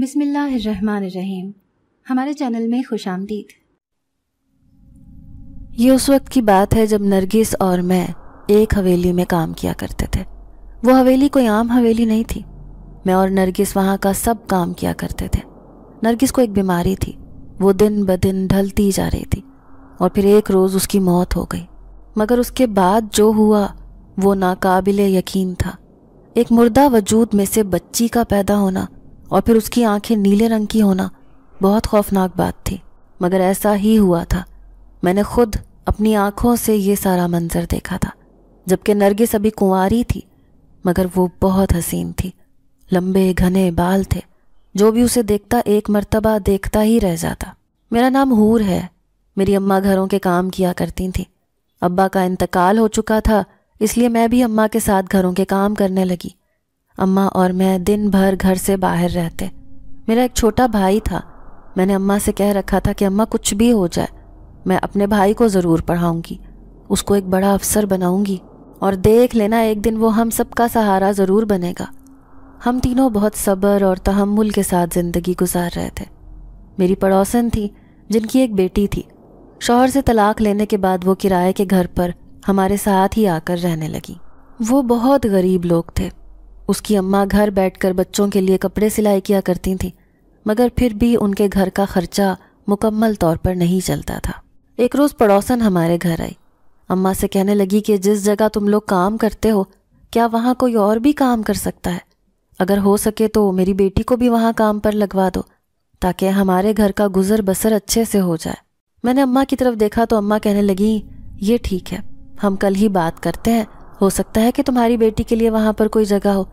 बिस्मिल्लाहिर्रहमानिर्रहीम। हमारे चैनल में खुश आमदीद ये उस वक्त की बात है जब नरगिस और मैं एक हवेली में काम किया करते थे। वो हवेली कोई आम हवेली नहीं थी। मैं और नरगिस वहाँ का सब काम किया करते थे। नरगिस को एक बीमारी थी। वो दिन ब दिन ढलती जा रही थी और फिर एक रोज़ उसकी मौत हो गई। मगर उसके बाद जो हुआ, वो नाकाबिल यकीन था। एक मुर्दा वजूद में से बच्ची का पैदा होना और फिर उसकी आँखें नीले रंग की होना बहुत खौफनाक बात थी। मगर ऐसा ही हुआ था। मैंने खुद अपनी आँखों से ये सारा मंजर देखा था, जबकि नरगिस अभी कुंवारी थी, मगर वो बहुत हसीन थी। लंबे, घने बाल थे। जो भी उसे देखता, एक मर्तबा देखता ही रह जाता। मेरा नाम हूर है। मेरी अम्मा घरों के काम किया करती थी। अब्बा का इंतकाल हो चुका था, इसलिए मैं भी अम्मा के साथ घरों के काम करने लगी। अम्मा और मैं दिन भर घर से बाहर रहते। मेरा एक छोटा भाई था। मैंने अम्मा से कह रखा था कि अम्मा कुछ भी हो जाए, मैं अपने भाई को ज़रूर पढ़ाऊँगी, उसको एक बड़ा अफसर बनाऊँगी और देख लेना एक दिन वो हम सबका सहारा ज़रूर बनेगा। हम तीनों बहुत सब्र और तहमुल के साथ ज़िंदगी गुजार रहे थे। मेरी पड़ोसन थी, जिनकी एक बेटी थी। शोहर से तलाक लेने के बाद वो किराए के घर पर हमारे साथ ही आकर रहने लगी। वो बहुत गरीब लोग थे। उसकी अम्मा घर बैठकर बच्चों के लिए कपड़े सिलाई किया करती थी, मगर फिर भी उनके घर का खर्चा मुकम्मल तौर पर नहीं चलता था। एक रोज़ पड़ोसन हमारे घर आई। अम्मा से कहने लगी कि, जिस जगह तुम लोग काम करते हो, क्या वहाँ कोई और भी काम कर सकता है? अगर हो सके तो मेरी बेटी को भी वहाँ काम पर लगवा दो, ताकि हमारे घर का गुजर बसर अच्छे से हो जाए। मैंने अम्मा की तरफ़ देखा तो अम्मा कहने लगी, ये ठीक है, हम कल ही बात करते हैं। हो सकता है कि तुम्हारी बेटी के लिए वहाँ पर कोई जगह हो।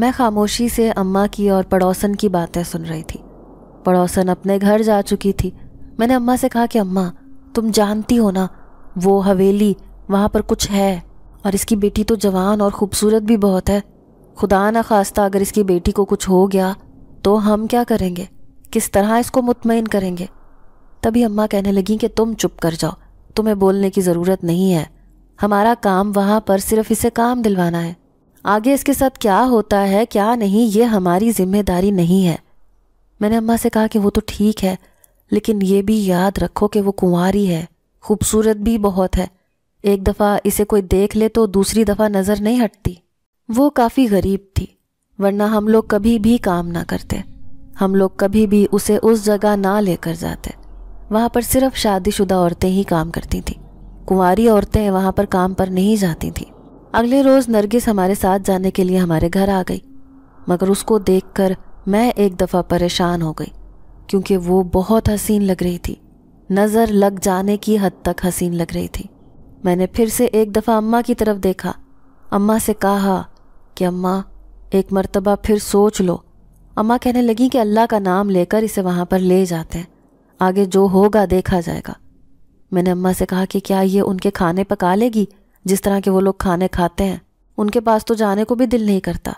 मैं खामोशी से अम्मा की और पड़ोसन की बातें सुन रही थी। पड़ोसन अपने घर जा चुकी थी। मैंने अम्मा से कहा कि, अम्मा, तुम जानती हो ना, वो हवेली वहाँ पर कुछ है और इसकी बेटी तो जवान और खूबसूरत भी बहुत है। खुदा न खास्ता, अगर इसकी बेटी को कुछ हो गया तो हम क्या करेंगे? किस तरह इसको मुतमिन करेंगे? तभी अम्मा कहने लगी कि, तुम चुप कर जाओ, तुम्हें बोलने की ज़रूरत नहीं है। हमारा काम वहाँ पर सिर्फ़ इसे काम दिलवाना है। आगे इसके साथ क्या होता है, क्या नहीं, ये हमारी ज़िम्मेदारी नहीं है। मैंने अम्मा से कहा कि वो तो ठीक है, लेकिन ये भी याद रखो कि वो कुंवारी है, खूबसूरत भी बहुत है। एक दफ़ा इसे कोई देख ले तो दूसरी दफ़ा नज़र नहीं हटती। वो काफ़ी गरीब थी, वरना हम लोग कभी भी काम ना करते। हम लोग कभी भी उसे उस जगह ना लेकर जाते। वहाँ पर सिर्फ़ शादीशुदा औरतें ही काम करती थीं। कुंवारी औरतें वहाँ पर काम पर नहीं जाती थीं। अगले रोज़ नरगिस हमारे साथ जाने के लिए हमारे घर आ गई। मगर उसको देखकर मैं एक दफ़ा परेशान हो गई, क्योंकि वो बहुत हसीन लग रही थी। नज़र लग जाने की हद तक हसीन लग रही थी। मैंने फिर से एक दफ़ा अम्मा की तरफ़ देखा। अम्मा से कहा कि अम्मा, एक मर्तबा फिर सोच लो। अम्मा कहने लगी कि अल्लाह का नाम लेकर इसे वहाँ पर ले जाते हैं। आगे जो होगा देखा जाएगा। मैंने अम्मा से कहा कि क्या ये उनके खाने पका लेगी? जिस तरह के वो लोग खाने खाते हैं, उनके पास तो जाने को भी दिल नहीं करता।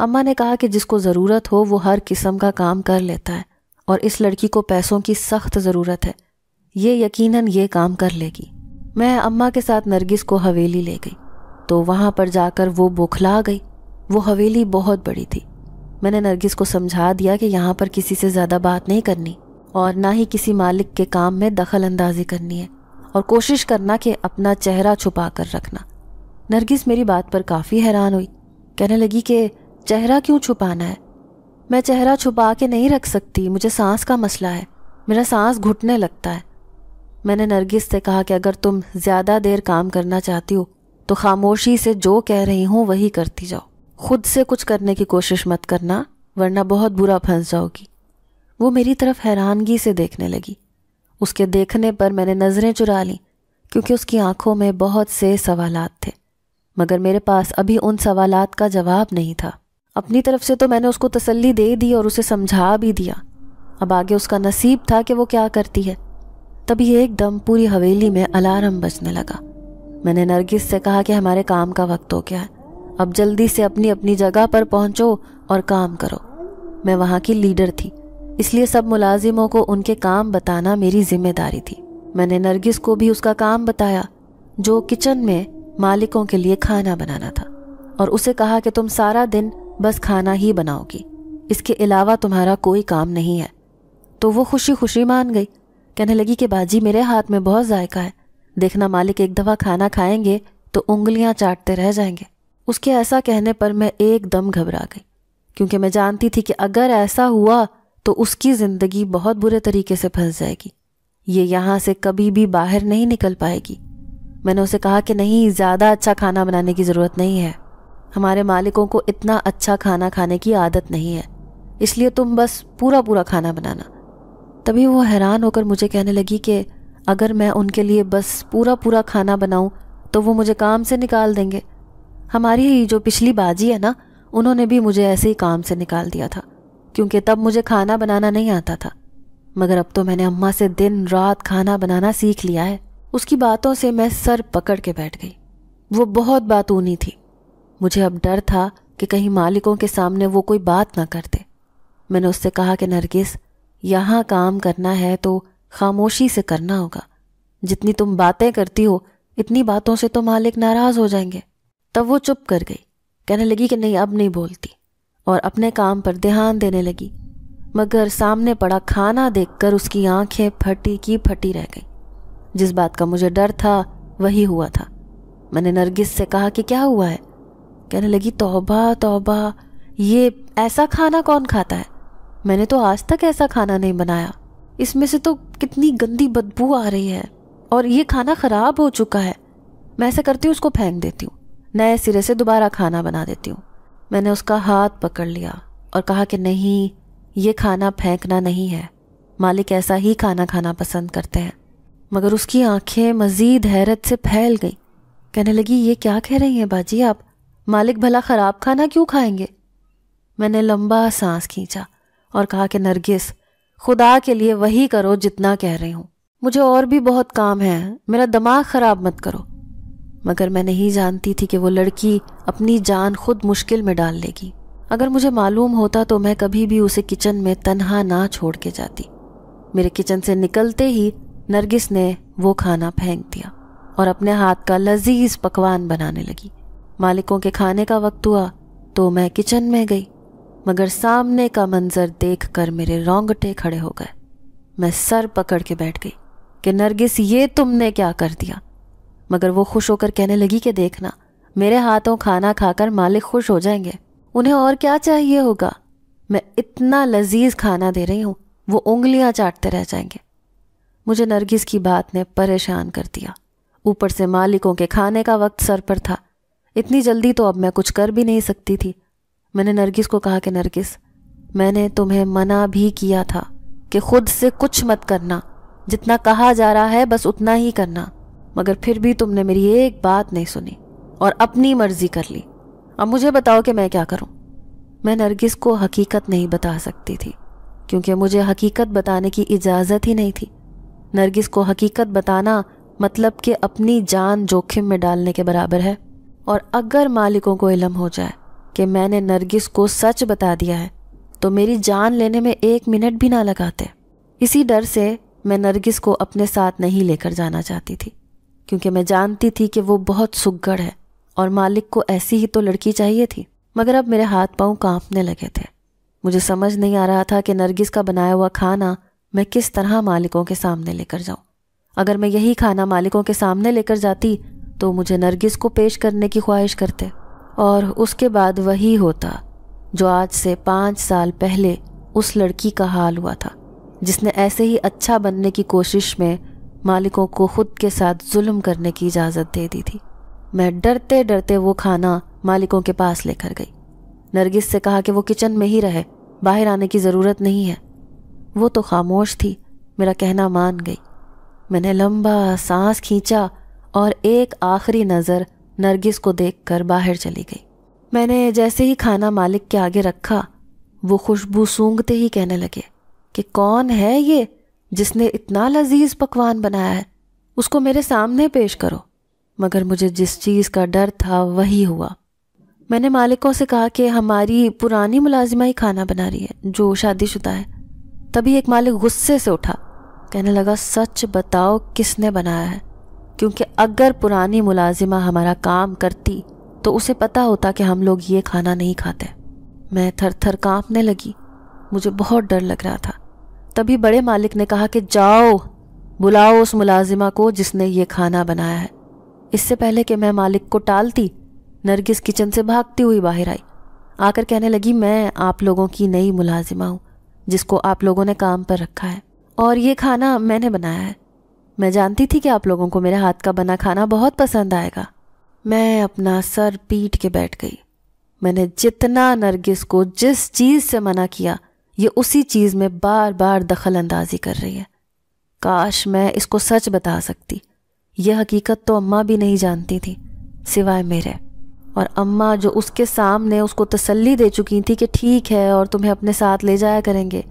अम्मा ने कहा कि जिसको ज़रूरत हो, वो हर किस्म का काम कर लेता है, और इस लड़की को पैसों की सख्त ज़रूरत है। ये यकीनन ये काम कर लेगी। मैं अम्मा के साथ नरगिस को हवेली ले गई तो वहाँ पर जाकर वो बोखला गई। वो हवेली बहुत बड़ी थी। मैंने नरगिस को समझा दिया कि यहाँ पर किसी से ज़्यादा बात नहीं करनी, और ना ही किसी मालिक के काम में दखल अंदाजी करनी है। और कोशिश करना कि अपना चेहरा छुपा कर रखना। नरगिस मेरी बात पर काफ़ी हैरान हुई। कहने लगी कि, चेहरा क्यों छुपाना है? मैं चेहरा छुपा के नहीं रख सकती, मुझे सांस का मसला है, मेरा सांस घुटने लगता है। मैंने नरगिस से कहा कि, अगर तुम ज़्यादा देर काम करना चाहती हो तो खामोशी से जो कह रही हूँ, वही करती जाओ। खुद से कुछ करने की कोशिश मत करना, वरना बहुत बुरा फंस जाओगी। वो मेरी तरफ़ हैरानगी से देखने लगी। उसके देखने पर मैंने नज़रें चुरा ली, क्योंकि उसकी आँखों में बहुत से सवालात थे। मगर मेरे पास अभी उन सवालात का जवाब नहीं था। अपनी तरफ़ से तो मैंने उसको तसल्ली दे दी और उसे समझा भी दिया। अब आगे उसका नसीब था कि वो क्या करती है। तभी एकदम पूरी हवेली में अलार्म बजने लगा। मैंने नरगिस से कहा कि हमारे काम का वक्त हो गया है। अब जल्दी से अपनी अपनी जगह पर पहुंचो और काम करो। मैं वहाँ की लीडर थी। इसलिए सब मुलाजिमों को उनके काम बताना मेरी ज़िम्मेदारी थी। मैंने नरगिस को भी उसका काम बताया, जो किचन में मालिकों के लिए खाना बनाना था। और उसे कहा कि तुम सारा दिन बस खाना ही बनाओगी, इसके अलावा तुम्हारा कोई काम नहीं है। तो वो खुशी खुशी मान गई, कहने लगी कि बाजी, मेरे हाथ में बहुत जायका है। देखना, मालिक एक दफ़ा खाना खाएँगे तो उंगलियाँ चाटते रह जाएँगे। उसके ऐसा कहने पर मैं एकदम घबरा गई, क्योंकि मैं जानती थी कि अगर ऐसा हुआ तो उसकी ज़िंदगी बहुत बुरे तरीके से फंस जाएगी। ये यहाँ से कभी भी बाहर नहीं निकल पाएगी। मैंने उसे कहा कि नहीं, ज़्यादा अच्छा खाना बनाने की ज़रूरत नहीं है। हमारे मालिकों को इतना अच्छा खाना खाने की आदत नहीं है। इसलिए तुम बस पूरा पूरा खाना बनाना। तभी वो हैरान होकर मुझे कहने लगी कि अगर मैं उनके लिए बस पूरा पूरा खाना बनाऊँ तो वो मुझे काम से निकाल देंगे। हमारी ही जो पिछली बाजी है ना, उन्होंने भी मुझे ऐसे ही काम से निकाल दिया था। क्योंकि तब मुझे खाना बनाना नहीं आता था। मगर अब तो मैंने अम्मा से दिन रात खाना बनाना सीख लिया है। उसकी बातों से मैं सर पकड़ के बैठ गई। वो बहुत बात ऊनी थी। मुझे अब डर था कि कहीं मालिकों के सामने वो कोई बात ना करते मैंने उससे कहा कि, नरगिस, यहाँ काम करना है तो खामोशी से करना होगा। जितनी तुम बातें करती हो, इतनी बातों से तो मालिक नाराज़ हो जाएँगे। तब वो चुप कर गई। कहने लगी कि, नहीं, अब नहीं बोलती। और अपने काम पर ध्यान देने लगी, मगर सामने पड़ा खाना देखकर उसकी आँखें फटी की फटी रह गई। जिस बात का मुझे डर था, वही हुआ था। मैंने नरगिस से कहा कि क्या हुआ है? कहने लगी, तौबा तौबा, ये ऐसा खाना कौन खाता है? मैंने तो आज तक ऐसा खाना नहीं बनाया। इसमें से तो कितनी गंदी बदबू आ रही है और ये खाना ख़राब हो चुका है। मैं ऐसा करती हूँ, उसको फेंक देती हूँ। नए सिरे से दोबारा खाना बना देती हूँ। मैंने उसका हाथ पकड़ लिया और कहा कि नहीं, ये खाना फेंकना नहीं है। मालिक ऐसा ही खाना खाना पसंद करते हैं। मगर उसकी आँखें मज़ीद हैरत से फैल गईं। कहने लगी, ये क्या कह रही हैं बाजी आप? मालिक भला ख़राब खाना क्यों खाएँगे? मैंने लंबा सांस खींचा और कहा कि नरगिस, खुदा के लिए वही करो जितना कह रही हूँ। मुझे और भी बहुत काम है, मेरा दिमाग ख़राब मत करो। मगर मैं नहीं जानती थी कि वो लड़की अपनी जान खुद मुश्किल में डाल लेगी। अगर मुझे मालूम होता तो मैं कभी भी उसे किचन में तनहा ना छोड़ के जाती। मेरे किचन से निकलते ही नरगिस ने वो खाना फेंक दिया और अपने हाथ का लजीज पकवान बनाने लगी। मालिकों के खाने का वक्त हुआ तो मैं किचन में गई, मगर सामने का मंजर देखकर मेरे रोंगटे खड़े हो गए। मैं सर पकड़ के बैठ गई कि नरगिस, ये तुमने क्या कर दिया? मगर वो खुश होकर कहने लगी कि देखना, मेरे हाथों खाना खाकर मालिक खुश हो जाएँगे। उन्हें और क्या चाहिए होगा? मैं इतना लजीज खाना दे रही हूँ, वो उंगलियाँ चाटते रह जाएँगे। मुझे नरगिस की बात ने परेशान कर दिया। ऊपर से मालिकों के खाने का वक्त सर पर था। इतनी जल्दी तो अब मैं कुछ कर भी नहीं सकती थी। मैंने नरगिस को कहा कि नरगिस, मैंने तुम्हें मना भी किया था कि खुद से कुछ मत करना। जितना कहा जा रहा है, बस उतना ही करना। मगर फिर भी तुमने मेरी एक बात नहीं सुनी और अपनी मर्ज़ी कर ली। अब मुझे बताओ कि मैं क्या करूँ? मैं नरगिस को हकीकत नहीं बता सकती थी, क्योंकि मुझे हकीकत बताने की इजाज़त ही नहीं थी। नरगिस को हकीकत बताना मतलब कि अपनी जान जोखिम में डालने के बराबर है। और अगर मालिकों को इलम हो जाए कि मैंने नरगिस को सच बता दिया है तो मेरी जान लेने में एक मिनट भी ना लगाते। इसी डर से मैं नरगिस को अपने साथ नहीं लेकर जाना चाहती थी। क्योंकि मैं जानती थी कि वो बहुत सुगड़ है और मालिक को ऐसी ही तो लड़की चाहिए थी। मगर अब मेरे हाथ पाँव कांपने लगे थे। मुझे समझ नहीं आ रहा था कि नरगिस का बनाया हुआ खाना मैं किस तरह मालिकों के सामने लेकर जाऊँ। अगर मैं यही खाना मालिकों के सामने लेकर जाती तो मुझे नरगिस को पेश करने की ख्वाहिश करते। और उसके बाद वही होता, जो आज से पाँच साल पहले उस लड़की का हाल हुआ था, जिसने ऐसे ही अच्छा बनने की कोशिश में मालिकों को खुद के साथ जुल्म करने की इजाज़त दे दी थी। मैं डरते डरते वो खाना मालिकों के पास लेकर गई। नरगिस से कहा कि वो किचन में ही रहे, बाहर आने की ज़रूरत नहीं है। वो तो खामोश थी, मेरा कहना मान गई। मैंने लंबा सांस खींचा और एक आखिरी नज़र नरगिस को देखकर बाहर चली गई। मैंने जैसे ही खाना मालिक के आगे रखा, वो खुशबू सूंघते ही कहने लगे कि कौन है ये? जिसने इतना लजीज पकवान बनाया है, उसको मेरे सामने पेश करो। मगर मुझे जिस चीज़ का डर था, वही हुआ। मैंने मालिकों से कहा कि हमारी पुरानी मुलाजिमा ही खाना बना रही है, जो शादीशुदा है। तभी एक मालिक गुस्से से उठा। कहने लगा, सच बताओ किसने बनाया है? क्योंकि अगर पुरानी मुलाजिमा हमारा काम करती तो उसे पता होता कि हम लोग ये खाना नहीं खाते। मैं थर थर कांपने लगी। मुझे बहुत डर लग रहा था। तभी बड़े मालिक ने कहा कि जाओ, बुलाओ उस मुलाजिमा को जिसने ये खाना बनाया है। इससे पहले कि मैं मालिक को टालती, नरगिस किचन से भागती हुई बाहर आई। आकर कहने लगी, मैं आप लोगों की नई मुलाजिमा हूँ, जिसको आप लोगों ने काम पर रखा है। और ये खाना मैंने बनाया है। मैं जानती थी कि आप लोगों को मेरे हाथ का बना खाना बहुत पसंद आएगा। मैं अपना सर पीट के बैठ गई। मैंने जितना नरगिस को जिस चीज़ से मना किया ये उसी चीज़ में बार बार दखल अंदाजी कर रही है। काश मैं इसको सच बता सकती। यह हकीकत तो अम्मा भी नहीं जानती थी, सिवाय मेरे। और अम्मा जो उसके सामने उसको तसल्ली दे चुकी थी कि ठीक है और तुम्हें अपने साथ ले जाया करेंगे,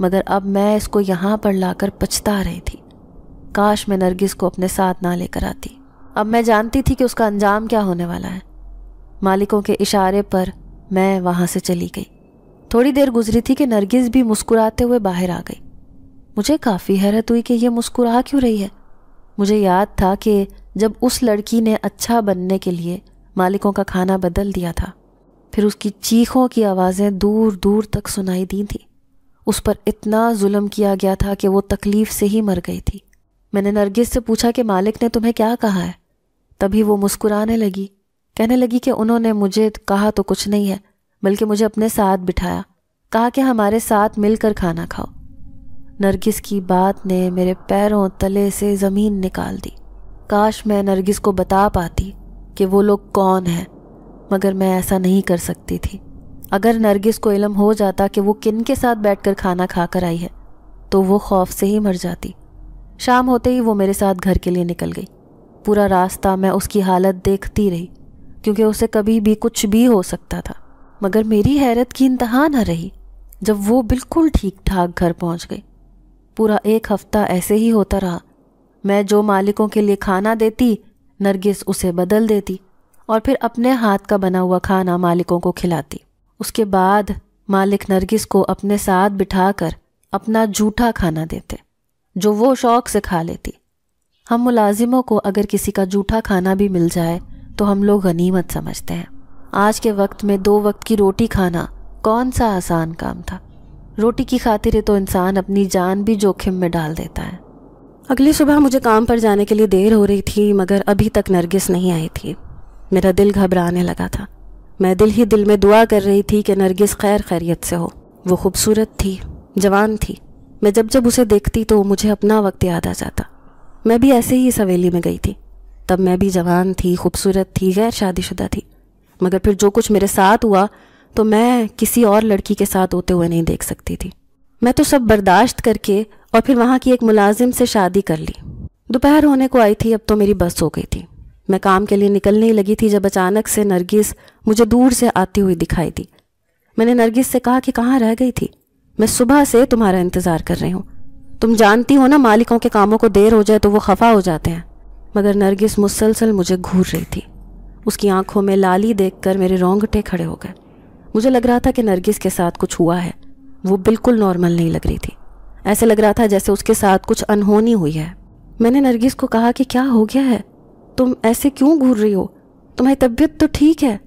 मगर अब मैं इसको यहाँ पर लाकर पछता रही थी। काश मैं नरगिस को अपने साथ ना लेकर आती। अब मैं जानती थी कि उसका अंजाम क्या होने वाला है। मालिकों के इशारे पर मैं वहाँ से चली गई। थोड़ी देर गुजरी थी कि नरगिस भी मुस्कुराते हुए बाहर आ गई। मुझे काफ़ी हैरत हुई कि यह मुस्कुरा क्यों रही है? मुझे याद था कि जब उस लड़की ने अच्छा बनने के लिए मालिकों का खाना बदल दिया था, फिर उसकी चीखों की आवाज़ें दूर दूर तक सुनाई दी थी। उस पर इतना जुल्म किया गया था कि वो तकलीफ़ से ही मर गई थी। मैंने नरगिस से पूछा कि मालिक ने तुम्हें क्या कहा है? तभी वो मुस्कुराने लगी। कहने लगी कि उन्होंने मुझे कहा तो कुछ नहीं है बल्कि मुझे अपने साथ बिठाया। कहा कि हमारे साथ मिलकर खाना खाओ। नरगिस की बात ने मेरे पैरों तले से ज़मीन निकाल दी। काश मैं नरगिस को बता पाती कि वो लोग कौन हैं, मगर मैं ऐसा नहीं कर सकती थी। अगर नरगिस को इलम हो जाता कि वो किन के साथ बैठकर खाना खाकर आई है तो वो खौफ से ही मर जाती। शाम होते ही वो मेरे साथ घर के लिए निकल गई। पूरा रास्ता मैं उसकी हालत देखती रही, क्योंकि उसे कभी भी कुछ भी हो सकता था। मगर मेरी हैरत की इंतहा न रही जब वो बिल्कुल ठीक ठाक घर पहुँच गई। पूरा एक हफ़्ता ऐसे ही होता रहा। मैं जो मालिकों के लिए खाना देती, नरगिस उसे बदल देती और फिर अपने हाथ का बना हुआ खाना मालिकों को खिलाती। उसके बाद मालिक नरगिस को अपने साथ बिठाकर अपना जूठा खाना देते, जो वो शौक से खा लेती। हम मुलाजिमों को अगर किसी का जूठा खाना भी मिल जाए तो हम लोग गनीमत समझते हैं। आज के वक्त में दो वक्त की रोटी खाना कौन सा आसान काम था? रोटी की खातिर तो इंसान अपनी जान भी जोखिम में डाल देता है। अगली सुबह मुझे काम पर जाने के लिए देर हो रही थी, मगर अभी तक नरगिस नहीं आई थी। मेरा दिल घबराने लगा था। मैं दिल ही दिल में दुआ कर रही थी कि नरगिस खैर खैरियत से हो। वो खूबसूरत थी, जवान थी। मैं जब जब उसे देखती तो मुझे अपना वक्त याद आ जाता। मैं भी ऐसे ही सवेली में गई थी। तब मैं भी जवान थी, खूबसूरत थी, गैर शादीशुदा थी। मगर फिर जो कुछ मेरे साथ हुआ तो मैं किसी और लड़की के साथ होते हुए नहीं देख सकती थी। मैं तो सब बर्दाश्त करके और फिर वहाँ की एक मुलाजिम से शादी कर ली। दोपहर होने को आई थी, अब तो मेरी बस हो गई थी। मैं काम के लिए निकलने ही लगी थी, जब अचानक से नरगिस मुझे दूर से आती हुई दिखाई दी। मैंने नरगिस से कहा कि कहाँ रह गई थी? मैं सुबह से तुम्हारा इंतज़ार कर रही हूँ। तुम जानती हो ना, मालिकों के कामों को देर हो जाए तो वो खफा हो जाते हैं। मगर नरगिस मुसलसल मुझे घूर रही थी। उसकी आँखों में लाली देखकर मेरे रोंगटे खड़े हो गए। मुझे लग रहा था कि नरगिस के साथ कुछ हुआ है। वो बिल्कुल नॉर्मल नहीं लग रही थी। ऐसे लग रहा था जैसे उसके साथ कुछ अनहोनी हुई है। मैंने नरगिस को कहा कि क्या हो गया है? तुम ऐसे क्यों घूर रही हो? तुम्हारी तबीयत तो ठीक है।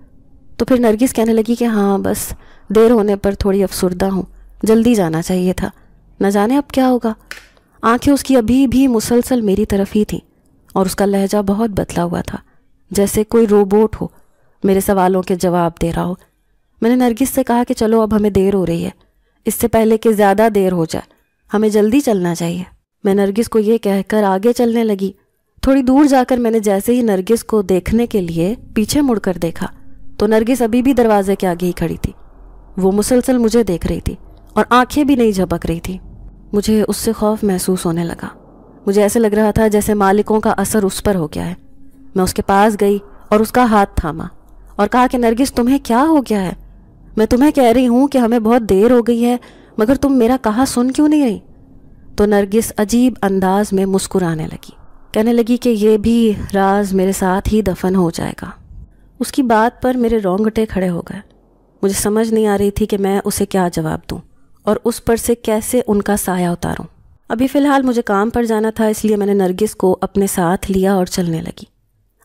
तो फिर नरगिस कहने लगी कि हाँ बस देर होने पर थोड़ी अफसरदा हूँ। जल्दी जाना चाहिए था। न जाने अब क्या होगा। आँखें उसकी अभी भी मुसलसल मेरी तरफ़ ही थीं और उसका लहजा बहुत बदला हुआ था। जैसे कोई रोबोट हो, मेरे सवालों के जवाब दे रहा हो। मैंने नरगिस से कहा कि चलो, अब हमें देर हो रही है। इससे पहले कि ज़्यादा देर हो जाए, हमें जल्दी चलना चाहिए। मैं नरगिस को ये कहकर आगे चलने लगी। थोड़ी दूर जाकर मैंने जैसे ही नरगिस को देखने के लिए पीछे मुड़कर देखा तो नरगिस अभी भी दरवाजे के आगे ही खड़ी थी। वो मुसलसल मुझे देख रही थी और आँखें भी नहीं झपक रही थी। मुझे उससे खौफ महसूस होने लगा। मुझे ऐसे लग रहा था जैसे मालिकों का असर उस पर हो गया है। मैं उसके पास गई और उसका हाथ थामा और कहा कि, नरगिस, तुम्हें क्या हो गया है? मैं तुम्हें कह रही हूँ कि हमें बहुत देर हो गई है, मगर तुम मेरा कहा सुन क्यों नहीं रही? तो नरगिस अजीब अंदाज में मुस्कुराने लगी। कहने लगी कि, ये भी राज मेरे साथ ही दफन हो जाएगा। उसकी बात पर मेरे रोंगटे खड़े हो गए। मुझे समझ नहीं आ रही थी कि मैं उसे क्या जवाब दूँ और उस पर से कैसे उनका साया उतारूँ। अभी फ़िलहाल मुझे काम पर जाना था, इसलिए मैंने नरगिस को अपने साथ लिया और चलने लगी।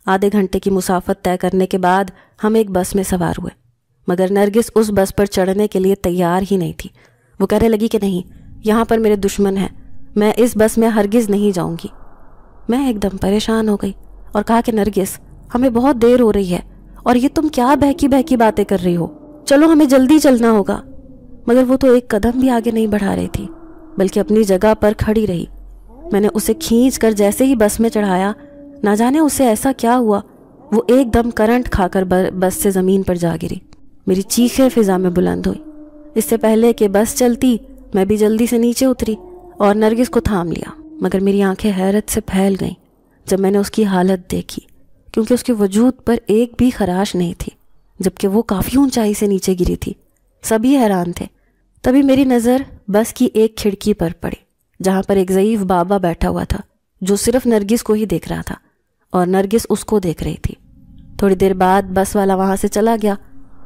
आधे घंटे की मुसाफत तय करने के बाद हम एक बस में सवार हुए। मगर नरगिस उस बस पर चढ़ने के लिए तैयार ही नहीं थी। वो कहने लगी कि नहीं, यहाँ पर मेरे दुश्मन हैं। मैं इस बस में हरगिज़ नहीं जाऊँगी। मैं एकदम परेशान हो गई और कहा कि नरगिस, हमें बहुत देर हो रही है और ये तुम क्या बहकी बहकी बातें कर रही हो? चलो, हमें जल्दी चलना होगा। मगर वो तो एक कदम भी आगे नहीं बढ़ा रही थी, बल्कि अपनी जगह पर खड़ी रही। मैंने उसे खींच कर जैसे ही बस में चढ़ाया ना जाने उसे ऐसा क्या हुआ। वो एकदम करंट खाकर बस से ज़मीन पर जा गिरी। मेरी चीखें फिजा में बुलंद हुई। इससे पहले कि बस चलती, मैं भी जल्दी से नीचे उतरी और नरगिस को थाम लिया। मगर मेरी आँखें हैरत से फैल गईं, जब मैंने उसकी हालत देखी, क्योंकि उसके वजूद पर एक भी खराश नहीं थी, जबकि वो काफ़ी ऊंचाई से नीचे गिरी थी। सभी हैरान थे। तभी मेरी नज़र बस की एक खिड़की पर पड़ी, जहाँ पर एक ज़यीफ बाबा बैठा हुआ था, जो सिर्फ़ नरगिस को ही देख रहा था। और नरगिस उसको देख रही थी। थोड़ी देर बाद बस वाला वहाँ से चला गया,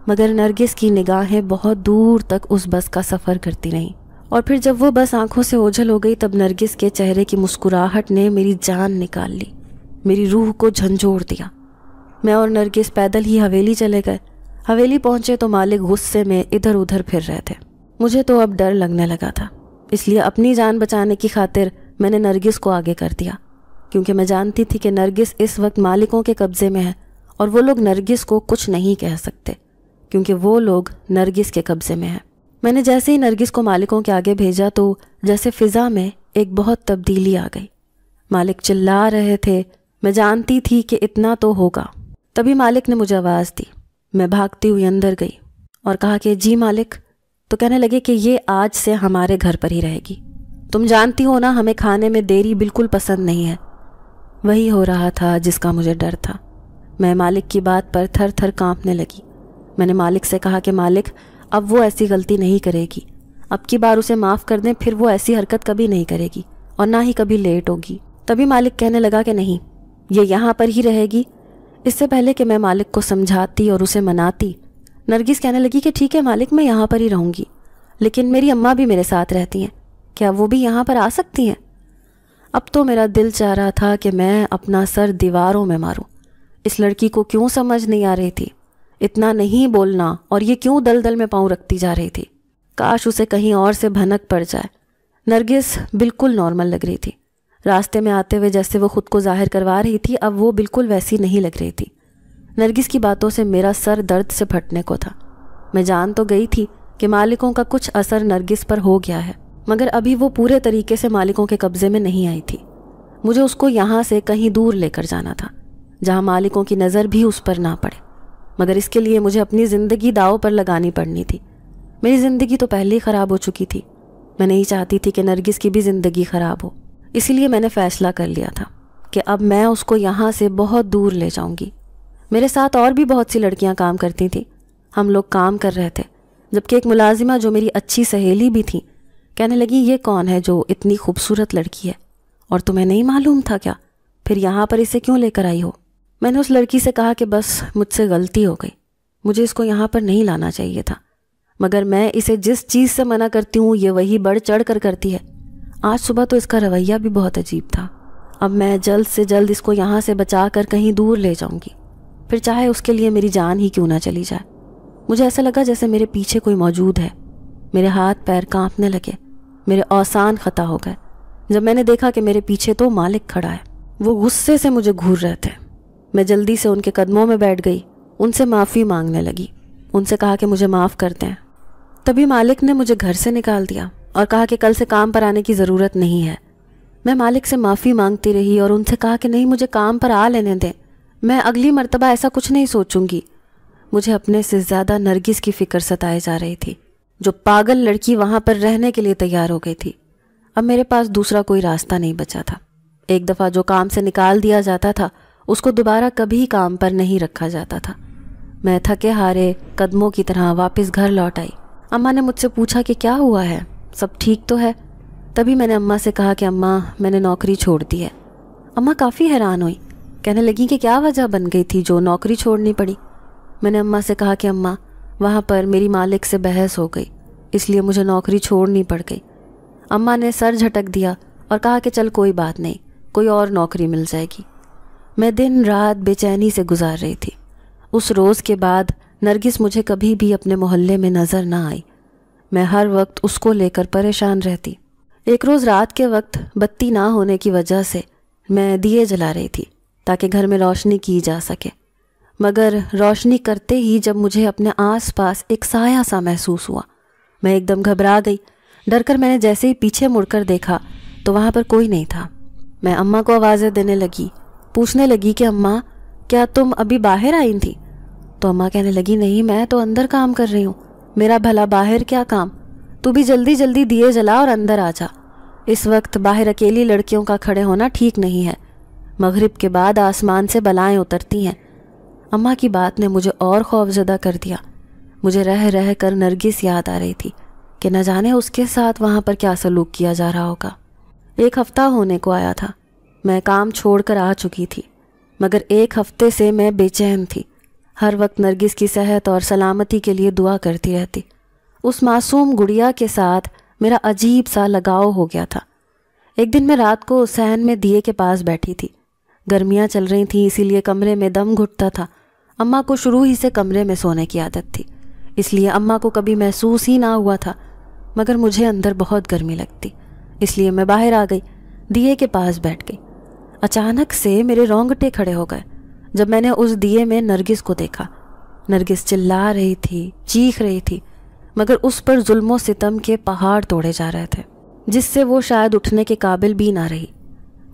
मगर नरगिस की निगाहें बहुत दूर तक उस बस का सफ़र करती रहीं। और फिर जब वो बस आँखों से ओझल हो गई, तब नरगिस के चेहरे की मुस्कुराहट ने मेरी जान निकाल ली, मेरी रूह को झंझोड़ दिया। मैं और नरगिस पैदल ही हवेली चले गए। हवेली पहुँचे तो मालिक गुस्से में इधर उधर फिर रहे थे। मुझे तो अब डर लगने लगा था, इसलिए अपनी जान बचाने की खातिर मैंने नरगिस को आगे कर दिया। क्योंकि मैं जानती थी कि नरगिस इस वक्त मालिकों के कब्ज़े में है और वो लोग नरगिस को कुछ नहीं कह सकते, क्योंकि वो लोग नरगिस के कब्ज़े में हैं। मैंने जैसे ही नरगिस को मालिकों के आगे भेजा तो जैसे फ़िज़ा में एक बहुत तब्दीली आ गई। मालिक चिल्ला रहे थे, मैं जानती थी कि इतना तो होगा। तभी मालिक ने मुझे आवाज़ दी। मैं भागती हुई अंदर गई और कहा कि, जी मालिक तो कहने लगे कि ये आज से हमारे घर पर ही रहेगी। तुम जानती हो ना, हमें खाने में देरी बिल्कुल पसंद नहीं है। वही हो रहा था जिसका मुझे डर था। मैं मालिक की बात पर थर थर कांपने लगी। मैंने मालिक से कहा कि मालिक, अब वो ऐसी गलती नहीं करेगी। अब की बार उसे माफ़ कर दें, फिर वो ऐसी हरकत कभी नहीं करेगी और ना ही कभी लेट होगी। तभी मालिक कहने लगा कि नहीं, ये यहाँ पर ही रहेगी। इससे पहले कि मैं मालिक को समझाती और उसे मनाती, नरगिस कहने लगी कि ठीक है मालिक, मैं यहाँ पर ही रहूँगी। लेकिन मेरी अम्मा भी मेरे साथ रहती हैं। क्या वो भी यहाँ पर आ सकती हैं? अब तो मेरा दिल चाह रहा था कि मैं अपना सर दीवारों में मारूं। इस लड़की को क्यों समझ नहीं आ रही थी? इतना नहीं बोलना और ये क्यों दल दल में पाँव रखती जा रही थी? काश उसे कहीं और से भनक पड़ जाए। नरगिस बिल्कुल नॉर्मल लग रही थी। रास्ते में आते हुए जैसे वो खुद को ज़ाहिर करवा रही थी, अब वो बिल्कुल वैसी नहीं लग रही थी। नरगिस की बातों से मेरा सर दर्द से फटने को था। मैं जान तो गई थी कि मालिकों का कुछ असर नरगिस पर हो गया है। मगर अभी वो पूरे तरीके से मालिकों के कब्जे में नहीं आई थी। मुझे उसको यहाँ से कहीं दूर लेकर जाना था, जहाँ मालिकों की नज़र भी उस पर ना पड़े। मगर इसके लिए मुझे अपनी ज़िंदगी दाव पर लगानी पड़नी थी। मेरी ज़िंदगी तो पहले ही ख़राब हो चुकी थी। मैं नहीं चाहती थी कि नरगिस की भी ज़िंदगी ख़राब हो। इसीलिए मैंने फ़ैसला कर लिया था कि अब मैं उसको यहाँ से बहुत दूर ले जाऊँगी। मेरे साथ और भी बहुत सी लड़कियाँ काम करती थी। हम लोग काम कर रहे थे, जबकि एक मुलाजिमा जो मेरी अच्छी सहेली भी थी कहने लगी, ये कौन है जो इतनी खूबसूरत लड़की है? और तुम्हें नहीं मालूम था क्या? फिर यहाँ पर इसे क्यों लेकर आई हो? मैंने उस लड़की से कहा कि बस मुझसे गलती हो गई। मुझे इसको यहाँ पर नहीं लाना चाहिए था। मगर मैं इसे जिस चीज़ से मना करती हूँ, ये वही बढ़ चढ़ कर करती है। आज सुबह तो इसका रवैया भी बहुत अजीब था। अब मैं जल्द से जल्द इसको यहाँ से बचा कर कहीं दूर ले जाऊँगी। फिर चाहे उसके लिए मेरी जान ही क्यों ना चली जाए। मुझे ऐसा लगा जैसे मेरे पीछे कोई मौजूद है। मेरे हाथ पैर कांपने लगे। मेरे औसान ख़ता हो गए। जब मैंने देखा कि मेरे पीछे तो मालिक खड़ा है, वो गुस्से से मुझे घूर रहे थे। मैं जल्दी से उनके कदमों में बैठ गई, उनसे माफ़ी मांगने लगी, उनसे कहा कि मुझे माफ़ कर दें। तभी मालिक ने मुझे घर से निकाल दिया और कहा कि कल से काम पर आने की ज़रूरत नहीं है। मैं मालिक से माफ़ी मांगती रही और उनसे कहा कि नहीं, मुझे काम पर आ लेने दें। मैं अगली मरतबा ऐसा कुछ नहीं सोचूँगी। मुझे अपने से ज़्यादा नरगिस की फ़िक्र सताए जा रही थी। जो पागल लड़की वहाँ पर रहने के लिए तैयार हो गई थी। अब मेरे पास दूसरा कोई रास्ता नहीं बचा था। एक दफ़ा जो काम से निकाल दिया जाता था, उसको दोबारा कभी काम पर नहीं रखा जाता था। मैं थके हारे कदमों की तरह वापस घर लौट आई। अम्मा ने मुझसे पूछा कि क्या हुआ है? सब ठीक तो है? तभी मैंने अम्मा से कहा कि अम्मा, मैंने नौकरी छोड़ दी है। अम्मा काफ़ी हैरान हुई। कहने लगी कि क्या वजह बन गई थी जो नौकरी छोड़नी पड़ी? मैंने अम्मा से कहा कि अम्मा वहाँ पर मेरी मालिक से बहस हो गई, इसलिए मुझे नौकरी छोड़नी पड़ गई। अम्मा ने सर झटक दिया और कहा कि चल कोई बात नहीं, कोई और नौकरी मिल जाएगी। मैं दिन रात बेचैनी से गुजार रही थी। उस रोज़ के बाद नरगिस मुझे कभी भी अपने मोहल्ले में नज़र ना आई। मैं हर वक्त उसको लेकर परेशान रहती। एक रोज़ रात के वक्त बत्ती ना होने की वजह से मैं दिए जला रही थी, ताकि घर में रोशनी की जा सके। मगर रोशनी करते ही जब मुझे अपने आसपास एक साया सा महसूस हुआ, मैं एकदम घबरा गई। डर कर मैंने जैसे ही पीछे मुड़कर देखा तो वहाँ पर कोई नहीं था। मैं अम्मा को आवाज़ें देने लगी, पूछने लगी कि अम्मा, क्या तुम अभी बाहर आई थी? तो अम्मा कहने लगी, नहीं, मैं तो अंदर काम कर रही हूँ। मेरा भला बाहर क्या काम? तू भी जल्दी जल्दी दिए जला और अंदर आ जा। इस वक्त बाहर अकेली लड़कियों का खड़े होना ठीक नहीं है। मगरिब के बाद आसमान से बलाएँ उतरती हैं। अम्मा की बात ने मुझे और खौफजदा कर दिया। मुझे रह रह कर नरगिस याद आ रही थी कि न जाने उसके साथ वहाँ पर क्या सलूक किया जा रहा होगा। एक हफ़्ता होने को आया था। मैं काम छोड़कर आ चुकी थी, मगर एक हफ़्ते से मैं बेचैन थी। हर वक्त नरगिस की सेहत और सलामती के लिए दुआ करती रहती। उस मासूम गुड़िया के साथ मेरा अजीब सा लगाव हो गया था। एक दिन मैं रात को सहन में दिए के पास बैठी थी। गर्मियाँ चल रही थी, इसीलिए कमरे में दम घुटता था। अम्मा को शुरू ही से कमरे में सोने की आदत थी। इसलिए अम्मा को कभी महसूस ही ना हुआ था, मगर मुझे अंदर बहुत गर्मी लगती। इसलिए मैं बाहर आ गई, दिए के पास बैठ गई। अचानक से मेरे रोंगटे खड़े हो गए, जब मैंने उस दिए में नरगिस को देखा। नरगिस चिल्ला रही थी, चीख रही थी, मगर उस पर जुल्मों सितम के पहाड़ तोड़े जा रहे थे, जिससे वो शायद उठने के काबिल भी ना रही।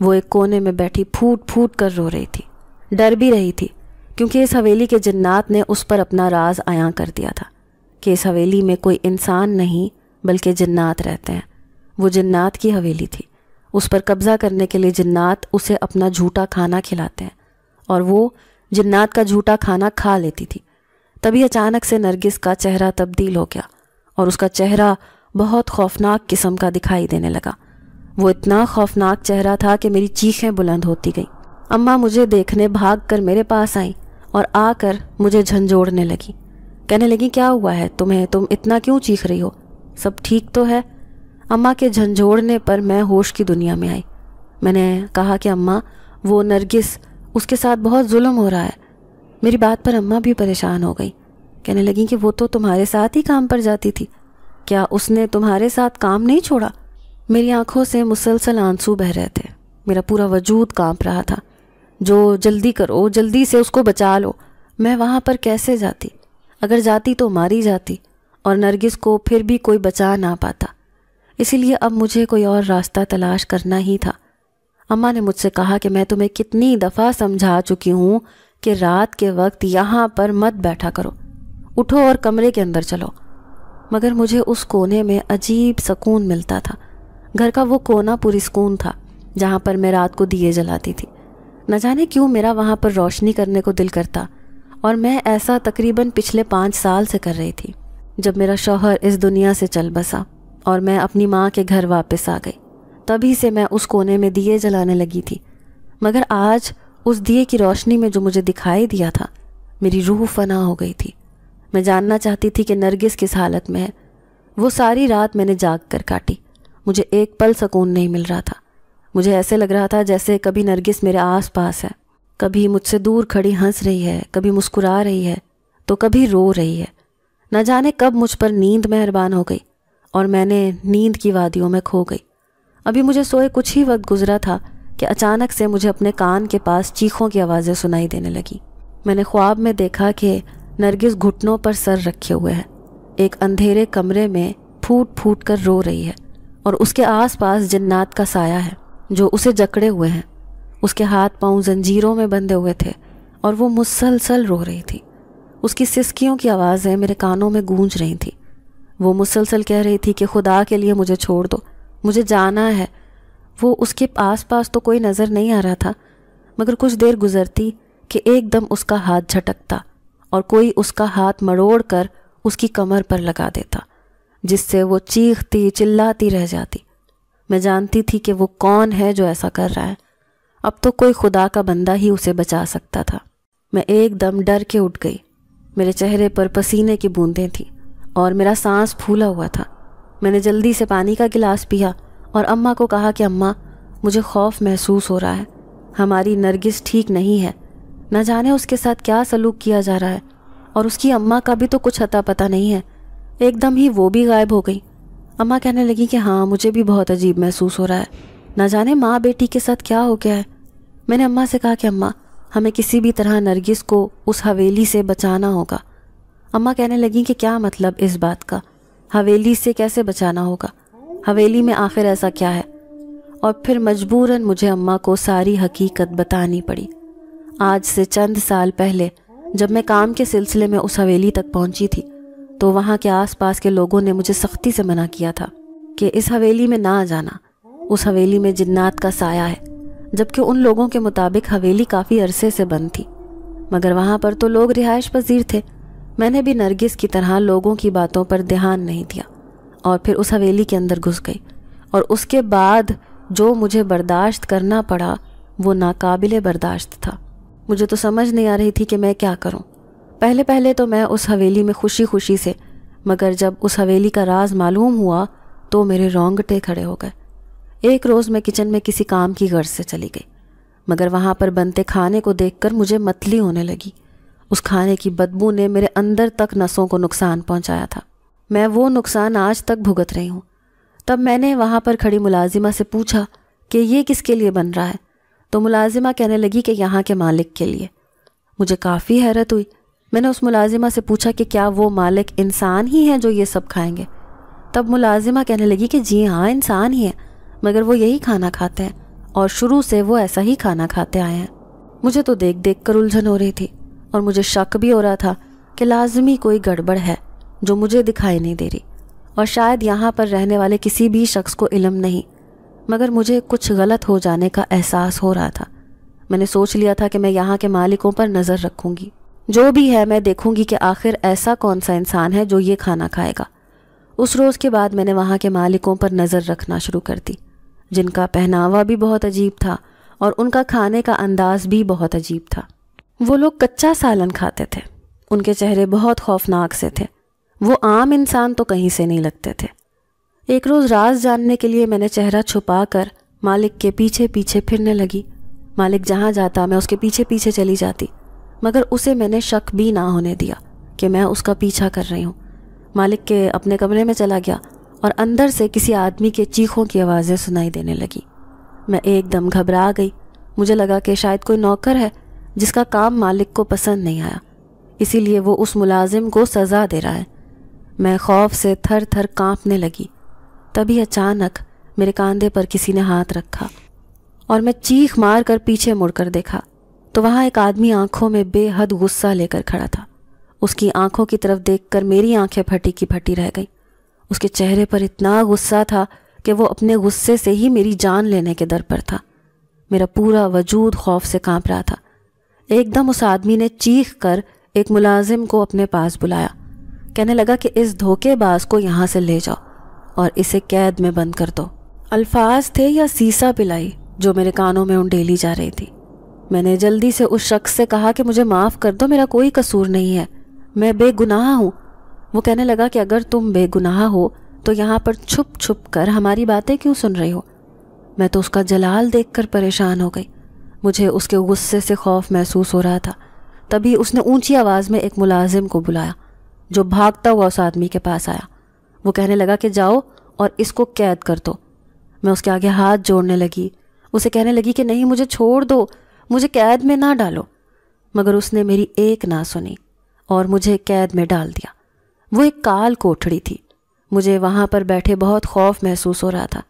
वो एक कोने में बैठी फूट फूट कर रो रही थी, डर भी रही थी क्योंकि इस हवेली के जन्नात ने उस पर अपना राज आया कर दिया था कि इस हवेली में कोई इंसान नहीं, बल्कि जन्नात रहते हैं। वो जन्नात की हवेली थी। उस पर कब्ज़ा करने के लिए जन्नात उसे अपना झूठा खाना खिलाते हैं और वो जन्नात का झूठा खाना खा लेती थी। तभी अचानक से नरगिस का चेहरा तब्दील हो गया और उसका चेहरा बहुत खौफनाक किस्म का दिखाई देने लगा। वो इतना खौफनाक चेहरा था कि मेरी चीखें बुलंद होती गईं। अम्मा मुझे देखने भाग कर मेरे पास आई। और आकर मुझे झंझोड़ने लगी। कहने लगी, क्या हुआ है? तुम्हें, तुम इतना क्यों चीख रही हो? सब ठीक तो है? अम्मा के झंझोड़ने पर मैं होश की दुनिया में आई। मैंने कहा कि, अम्मा, वो नरगिस, उसके साथ बहुत जुल्म हो रहा है। मेरी बात पर अम्मा भी परेशान हो गई। कहने लगी कि वो तो तुम्हारे साथ ही काम पर जाती थी। क्या उसने तुम्हारे साथ काम नहीं छोड़ा? मेरी आँखों से मुसलसल आँसू बह रहे थे। मेरा पूरा वजूद काँप रहा था। जो जल्दी करो, जल्दी से उसको बचा लो। मैं वहाँ पर कैसे जाती? अगर जाती तो मारी जाती और नरगिस को फिर भी कोई बचा ना पाता। इसीलिए अब मुझे कोई और रास्ता तलाश करना ही था। अम्मा ने मुझसे कहा कि मैं तुम्हें कितनी दफ़ा समझा चुकी हूँ कि रात के वक्त यहाँ पर मत बैठा करो। उठो और कमरे के अंदर चलो। मगर मुझे उस कोने में अजीब सुकून मिलता था। घर का वो कोना पुरस्कून था, जहाँ पर मैं रात को दिए जलाती थी। न जाने क्यों मेरा वहाँ पर रोशनी करने को दिल करता, और मैं ऐसा तकरीबन पिछले पाँच साल से कर रही थी, जब मेरा शौहर इस दुनिया से चल बसा, और मैं अपनी माँ के घर वापस आ गई। तभी से मैं उस कोने में दिए जलाने लगी थी, मगर आज उस दिए की रोशनी में जो मुझे दिखाई दिया था, मेरी रूह फना हो गई थी। मैं जानना चाहती थी कि नरगिस किस हालत में है। वो सारी रात मैंने जाग कर काटी, मुझे एक पल सकून नहीं मिल रहा था। मुझे ऐसे लग रहा था जैसे कभी नरगिस मेरे आस पास है। कभी मुझसे दूर खड़ी हंस रही है, कभी मुस्कुरा रही है तो कभी रो रही है। न जाने कब मुझ पर नींद मेहरबान हो गई और मैंने नींद की वादियों में खो गई। अभी मुझे सोए कुछ ही वक्त गुजरा था कि अचानक से मुझे अपने कान के पास चीखों की आवाज़ें सुनाई देने लगी। मैंने ख्वाब में देखा कि नरगिस घुटनों पर सर रखे हुए है। एक अंधेरे कमरे में फूट फूट कर रो रही है और उसके आसपास जन्नात का साया है। जो उसे जकड़े हुए हैं। उसके हाथ पाँव जंजीरों में बंधे हुए थे और वो मुसलसल रो रही थी। उसकी सिसकियों की आवाज़ें मेरे कानों में गूंज रही थी। वो मुसलसल कह रही थी कि, खुदा के लिए मुझे छोड़ दो। मुझे जाना है। वो उसके आस पास तो कोई नज़र नहीं आ रहा था, मगर कुछ देर गुजरती कि एकदम उसका हाथ झटकता और कोई उसका हाथ मरोड़ कर उसकी कमर पर लगा देता, जिससे वो चीखती, चिल्लाती रह जाती। मैं जानती थी कि वो कौन है जो ऐसा कर रहा है। अब तो कोई खुदा का बंदा ही उसे बचा सकता था। मैं एकदम डर के उठ गई। मेरे चेहरे पर पसीने की बूंदें थीं और मेरा सांस फूला हुआ था। मैंने जल्दी से पानी का गिलास पिया और अम्मा को कहा कि, अम्मा, मुझे खौफ महसूस हो रहा है। हमारी नरगिस ठीक नहीं है। न जाने उसके साथ क्या सलूक किया जा रहा है और उसकी अम्मा का भी तो कुछ अता पता नहीं है। एकदम ही वो भी गायब हो गई। अम्मा कहने लगी कि हाँ मुझे भी बहुत अजीब महसूस हो रहा है। ना जाने माँ बेटी के साथ क्या हो गया है। मैंने अम्मा से कहा कि अम्मा, हमें किसी भी तरह नरगिस को उस हवेली से बचाना होगा। अम्मा कहने लगी कि क्या मतलब इस बात का? हवेली से कैसे बचाना होगा? हवेली में आखिर ऐसा क्या है? और फिर मजबूरन मुझे अम्मा को सारी हकीकत बतानी पड़ी। आज से चंद साल पहले, जब मैं काम के सिलसिले में उस हवेली तक पहुँची थी तो वहाँ के आसपास के लोगों ने मुझे सख्ती से मना किया था कि इस हवेली में ना जाना। उस हवेली में जिन्नात का साया है, जबकि उन लोगों के मुताबिक हवेली काफ़ी अरसे से बंद थी। मगर वहाँ पर तो लोग रिहाइश पजीर थे। मैंने भी नरगिस की तरह लोगों की बातों पर ध्यान नहीं दिया और फिर उस हवेली के अंदर घुस गई और उसके बाद जो मुझे बर्दाश्त करना पड़ा, वो नाकाबिल बर्दाश्त था। मुझे तो समझ नहीं आ रही थी कि मैं क्या करूँ। पहले पहले तो मैं उस हवेली में खुशी खुशी से, मगर जब उस हवेली का राज मालूम हुआ तो मेरे रोंगटे खड़े हो गए। एक रोज़ मैं किचन में किसी काम की गर्ज से चली गई, मगर वहाँ पर बनते खाने को देखकर मुझे मतली होने लगी। उस खाने की बदबू ने मेरे अंदर तक नसों को नुकसान पहुँचाया था। मैं वो नुकसान आज तक भुगत रही हूँ। तब मैंने वहाँ पर खड़ी मुलाजिमा से पूछा कि ये किसके लिए बन रहा है? तो मुलाजिमा कहने लगी कि यहाँ के मालिक के लिए। मुझे काफ़ी हैरत हुई। मैंने उस मुलाजिमा से पूछा कि क्या वो मालिक इंसान ही हैं जो ये सब खाएँगे? तब मुलाजिमा कहने लगी कि जी हाँ इंसान ही है, मगर वो यही खाना खाते हैं, और शुरू से वो ऐसा ही खाना खाते आए हैं। मुझे तो देख देख कर उलझन हो रही थी, और मुझे शक भी हो रहा था कि लाजमी कोई गड़बड़ है जो मुझे दिखाई नहीं दे रही, और शायद यहाँ पर रहने वाले किसी भी शख्स को इलम नहीं, मगर मुझे कुछ गलत हो जाने का एहसास हो रहा था। मैंने सोच लिया था कि मैं यहाँ के मालिकों पर नज़र रखूँगी। जो भी है, मैं देखूँगी कि आखिर ऐसा कौन सा इंसान है जो ये खाना खाएगा। उस रोज़ के बाद मैंने वहाँ के मालिकों पर नज़र रखना शुरू कर दी, जिनका पहनावा भी बहुत अजीब था और उनका खाने का अंदाज भी बहुत अजीब था। वो लोग कच्चा सालन खाते थे, उनके चेहरे बहुत खौफनाक से थे। वो आम इंसान तो कहीं से नहीं लगते थे। एक रोज़ राज जानने के लिए मैंने चेहरा छुपा कर मालिक के पीछे पीछे फिरने लगी। मालिक जहाँ जाता, मैं उसके पीछे पीछे चली जाती। मगर उसे मैंने शक भी ना होने दिया कि मैं उसका पीछा कर रही हूँ। मालिक के अपने कमरे में चला गया और अंदर से किसी आदमी के चीखों की आवाज़ें सुनाई देने लगी। मैं एकदम घबरा गई। मुझे लगा कि शायद कोई नौकर है जिसका काम मालिक को पसंद नहीं आया। इसीलिए वो उस मुलाजिम को सज़ा दे रहा है। मैं खौफ से थर थर कांपने लगी। तभी अचानक मेरे कांधे पर किसी ने हाथ रखा और मैं चीख मार कर पीछे मुड़कर देखा। तो वहाँ एक आदमी आँखों में बेहद गुस्सा लेकर खड़ा था। उसकी आँखों की तरफ़ देखकर मेरी आँखें फटी की फटी रह गई। उसके चेहरे पर इतना गुस्सा था कि वो अपने गुस्से से ही मेरी जान लेने के दर पर था। मेरा पूरा वजूद खौफ से काँप रहा था। एकदम उस आदमी ने चीख कर एक मुलाजिम को अपने पास बुलाया। कहने लगा कि इस धोखेबाज को यहाँ से ले जाओ और इसे कैद में बंद कर दो। अल्फाज थे या सीसा पिलाई जो मेरे कानों में उंडेली जा रही थी। मैंने जल्दी से उस शख्स से कहा कि मुझे माफ़ कर दो, मेरा कोई कसूर नहीं है। मैं बेगुनाह हूँ। वो कहने लगा कि अगर तुम बेगुनाह हो तो यहाँ पर छुप छुप कर हमारी बातें क्यों सुन रही हो? मैं तो उसका जलाल देखकर परेशान हो गई। मुझे उसके गुस्से से खौफ महसूस हो रहा था। तभी उसने ऊँची आवाज़ में एक मुलाजिम को बुलाया, जो भागता हुआ उस आदमी के पास आया। वो कहने लगा कि जाओ और इसको कैद कर दो। मैं उसके आगे हाथ जोड़ने लगी। उसे कहने लगी कि नहीं, मुझे छोड़ दो। मुझे कैद में ना डालो। मगर उसने मेरी एक ना सुनी और मुझे कैद में डाल दिया। वो एक काल कोठड़ी थी। मुझे वहाँ पर बैठे बहुत खौफ महसूस हो रहा था,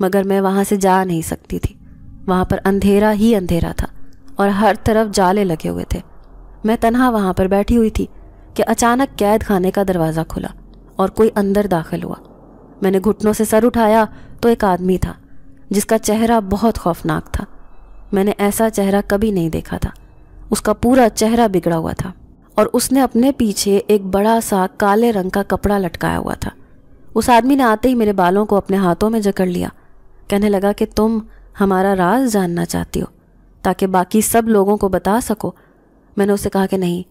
मगर मैं वहाँ से जा नहीं सकती थी। वहाँ पर अंधेरा ही अंधेरा था और हर तरफ़ जाले लगे हुए थे। मैं तनहा वहाँ पर बैठी हुई थी कि अचानक कैद खाने का दरवाज़ा खुला और कोई अंदर दाखिल हुआ। मैंने घुटनों से सर उठाया तो एक आदमी था, जिसका चेहरा बहुत खौफनाक था। मैंने ऐसा चेहरा कभी नहीं देखा था। उसका पूरा चेहरा बिगड़ा हुआ था और उसने अपने पीछे एक बड़ा सा काले रंग का कपड़ा लटकाया हुआ था। उस आदमी ने आते ही मेरे बालों को अपने हाथों में जकड़ लिया। कहने लगा कि तुम हमारा राज जानना चाहती हो, ताकि बाकी सब लोगों को बता सको। मैंने उसे कहा कि नहीं,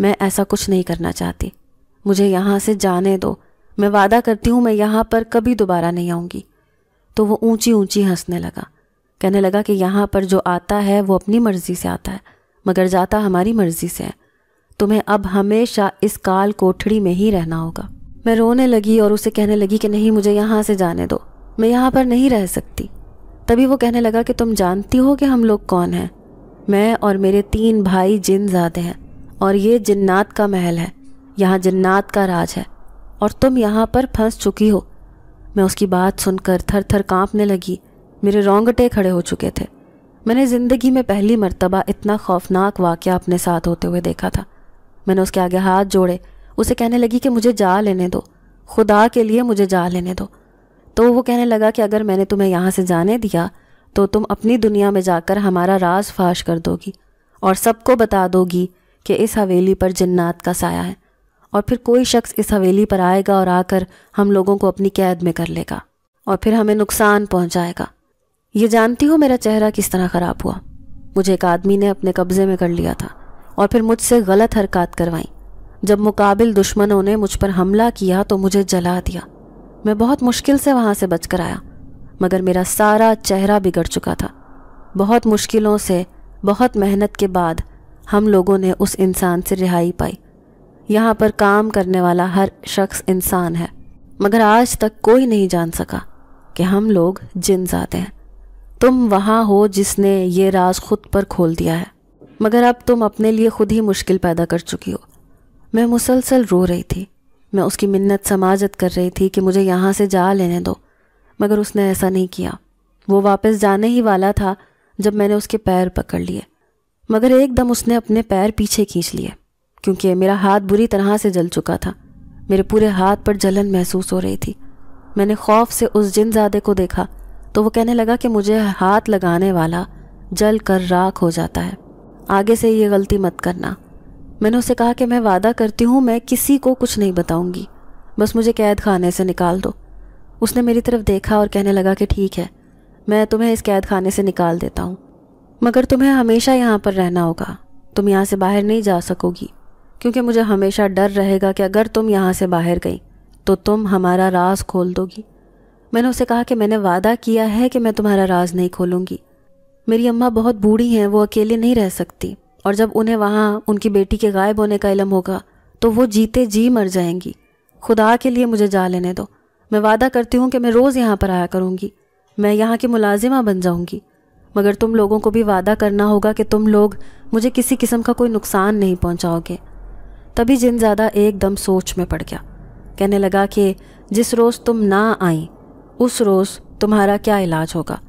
मैं ऐसा कुछ नहीं करना चाहती। मुझे यहाँ से जाने दो। मैं वादा करती हूँ, मैं यहाँ पर कभी दोबारा नहीं आऊँगी। तो वो ऊँची ऊँची हंसने लगा। कहने लगा कि यहाँ पर जो आता है, वो अपनी मर्ज़ी से आता है, मगर जाता हमारी मर्ज़ी से है। तुम्हें अब हमेशा इस काल कोठड़ी में ही रहना होगा। मैं रोने लगी और उसे कहने लगी कि नहीं, मुझे यहाँ से जाने दो। मैं यहाँ पर नहीं रह सकती। तभी वो कहने लगा कि तुम जानती हो कि हम लोग कौन हैं? मैं और मेरे तीन भाई जिन ज़ादे हैं, और ये जिन्नात का महल है। यहाँ जिन्नात का राज है, और तुम यहाँ पर फंस चुकी हो। मैं उसकी बात सुनकर थर थर काँपने लगी। मेरे रोंगटे खड़े हो चुके थे। मैंने ज़िंदगी में पहली मर्तबा इतना खौफनाक वाक़ अपने साथ होते हुए देखा था। मैंने उसके आगे हाथ जोड़े, उसे कहने लगी कि मुझे जा लेने दो। खुदा के लिए मुझे जा लेने दो। तो वो कहने लगा कि अगर मैंने तुम्हें यहाँ से जाने दिया तो तुम अपनी दुनिया में जाकर हमारा राज फाश कर दोगी और सबको बता दोगी कि इस हवेली पर जन्नात का साया है और फिर कोई शख्स इस हवेली पर आएगा और आकर हम लोगों को अपनी कैद में कर लेगा और फिर हमें नुकसान पहुंचाएगा। ये जानती हो मेरा चेहरा किस तरह ख़राब हुआ? मुझे एक आदमी ने अपने कब्ज़े में कर लिया था और फिर मुझसे गलत हरकत करवाई। जब मुकाबिल दुश्मनों ने मुझ पर हमला किया तो मुझे जला दिया। मैं बहुत मुश्किल से वहाँ से बचकर आया, मगर मेरा सारा चेहरा बिगड़ चुका था। बहुत मुश्किलों से, बहुत मेहनत के बाद हम लोगों ने उस इंसान से रिहाई पाई। यहाँ पर काम करने वाला हर शख्स इंसान है, मगर आज तक कोई नहीं जान सका कि हम लोग जिन जाते हैं। तुम वहाँ हो जिसने ये राज खुद पर खोल दिया है। मगर अब तुम अपने लिए खुद ही मुश्किल पैदा कर चुकी हो। मैं मुसलसल रो रही थी। मैं उसकी मिन्नत समाजत कर रही थी कि मुझे यहाँ से जा लेने दो। मगर उसने ऐसा नहीं किया। वो वापस जाने ही वाला था जब मैंने उसके पैर पकड़ लिए। मगर एकदम उसने अपने पैर पीछे खींच लिए, क्योंकि मेरा हाथ बुरी तरह से जल चुका था। मेरे पूरे हाथ पर जलन महसूस हो रही थी। मैंने खौफ से उस जिनजादे को देखा तो वो कहने लगा कि मुझे हाथ लगाने वाला जल कर राख हो जाता है। आगे से ये गलती मत करना। मैंने उसे कहा कि मैं वादा करती हूँ, मैं किसी को कुछ नहीं बताऊँगी। बस मुझे कैद खाने से निकाल दो। उसने मेरी तरफ़ देखा और कहने लगा कि ठीक है, मैं तुम्हें इस कैद खाने से निकाल देता हूँ। मगर तुम्हें हमेशा यहाँ पर रहना होगा। तुम यहाँ से बाहर नहीं जा सकोगी, क्योंकि मुझे हमेशा डर रहेगा कि अगर तुम यहाँ से बाहर गई तो तुम हमारा राज खोल दोगी। मैंने उसे कहा कि मैंने वादा किया है कि मैं तुम्हारा राज नहीं खोलूँगी। मेरी अम्मा बहुत बूढ़ी हैं, वो अकेले नहीं रह सकती। और जब उन्हें वहाँ उनकी बेटी के गायब होने का इलम होगा तो वो जीते जी मर जाएँगी। खुदा के लिए मुझे जा लेने दो। मैं वादा करती हूँ कि मैं रोज़ यहाँ पर आया करूँगी। मैं यहाँ की मुलाजिमा बन जाऊँगी। मगर तुम लोगों को भी वादा करना होगा कि तुम लोग मुझे किसी किस्म का कोई नुकसान नहीं पहुँचाओगे। तभी जिन ज़्यादा एकदम सोच में पड़ गया। कहने लगा कि जिस रोज़ तुम ना आई उस रोज़ तुम्हारा क्या इलाज होगा?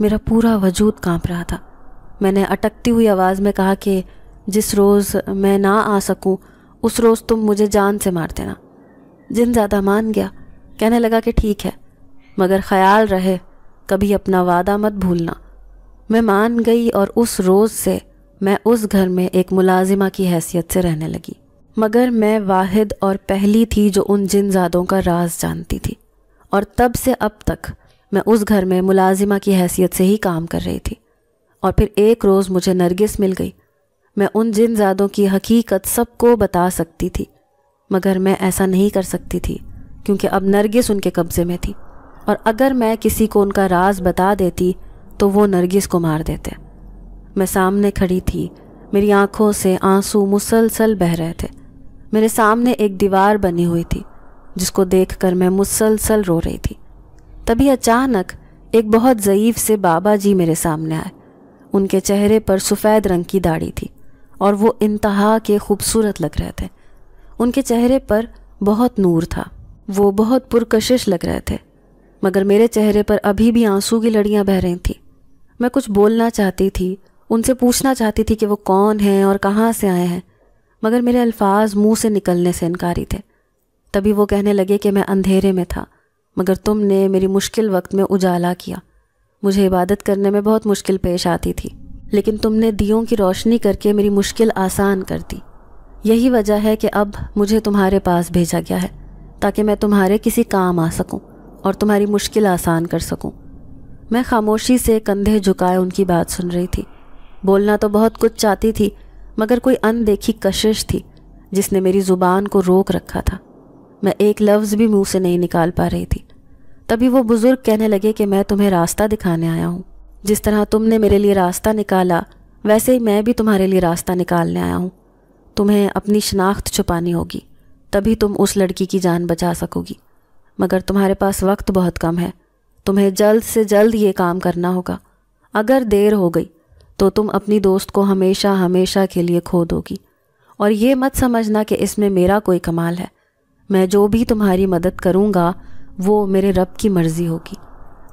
मेरा पूरा वजूद काँप रहा था। मैंने अटकती हुई आवाज़ में कहा कि जिस रोज़ मैं ना आ सकूँ, उस रोज़ तुम मुझे जान से मार देना। जिन ज़्यादा मान गया, कहने लगा कि ठीक है, मगर ख्याल रहे, कभी अपना वादा मत भूलना। मैं मान गई और उस रोज़ से मैं उस घर में एक मुलाजिमा की हैसियत से रहने लगी। मगर मैं वाहिद और पहली थी जो उन जिनजादों का राज जानती थी। और तब से अब तक मैं उस घर में मुलाजिमा की हैसियत से ही काम कर रही थी। और फिर एक रोज़ मुझे नरगिस मिल गई। मैं उन जिनजादों की हकीकत सबको बता सकती थी, मगर मैं ऐसा नहीं कर सकती थी, क्योंकि अब नरगिस उनके कब्ज़े में थी। और अगर मैं किसी को उनका राज बता देती तो वो नरगिस को मार देते। मैं सामने खड़ी थी, मेरी आँखों से आँसू मुसलसल बह रहे थे। मेरे सामने एक दीवार बनी हुई थी जिसको देखकर मैं मुसलसल रो रही थी। तभी अचानक एक बहुत ज़यीफ़ से बाबा जी मेरे सामने आए। उनके चेहरे पर सफ़ेद रंग की दाढ़ी थी और वो इंतहा के खूबसूरत लग रहे थे। उनके चेहरे पर बहुत नूर था, वो बहुत पुरकशिश लग रहे थे, मगर मेरे चेहरे पर अभी भी आँसू की लड़ियाँ बह रही थी। मैं कुछ बोलना चाहती थी, उनसे पूछना चाहती थी कि वो कौन हैं और कहाँ से आए हैं, मगर मेरे अल्फाज मुँह से निकलने से इनकारी थे। तभी वो कहने लगे कि मैं अंधेरे में था, मगर तुमने मेरी मुश्किल वक्त में उजाला किया। मुझे इबादत करने में बहुत मुश्किल पेश आती थी, लेकिन तुमने दियों की रोशनी करके मेरी मुश्किल आसान कर दी। यही वजह है कि अब मुझे तुम्हारे पास भेजा गया है, ताकि मैं तुम्हारे किसी काम आ सकूँ और तुम्हारी मुश्किल आसान कर सकूँ। मैं खामोशी से कंधे झुकाए उनकी बात सुन रही थी। बोलना तो बहुत कुछ चाहती थी, मगर कोई अनदेखी कशिश थी, जिसने मेरी ज़ुबान को रोक रखा था। मैं एक लफ्ज़ भी मुँह से नहीं निकाल पा रही थी। तभी वो बुज़ुर्ग कहने लगे कि मैं तुम्हें रास्ता दिखाने आया हूँ। जिस तरह तुमने मेरे लिए रास्ता निकाला, वैसे ही मैं भी तुम्हारे लिए रास्ता निकालने आया हूँ। तुम्हें अपनी शनाख्त छुपानी होगी, तभी तुम उस लड़की की जान बचा सकोगी। मगर तुम्हारे पास वक्त बहुत कम है। तुम्हें जल्द से जल्द ये काम करना होगा। अगर देर हो गई तो तुम अपनी दोस्त को हमेशा हमेशा के लिए खो दोगी। और ये मत समझना कि इसमें मेरा कोई कमाल है। मैं जो भी तुम्हारी मदद करूँगा, वो मेरे रब की मर्ज़ी होगी,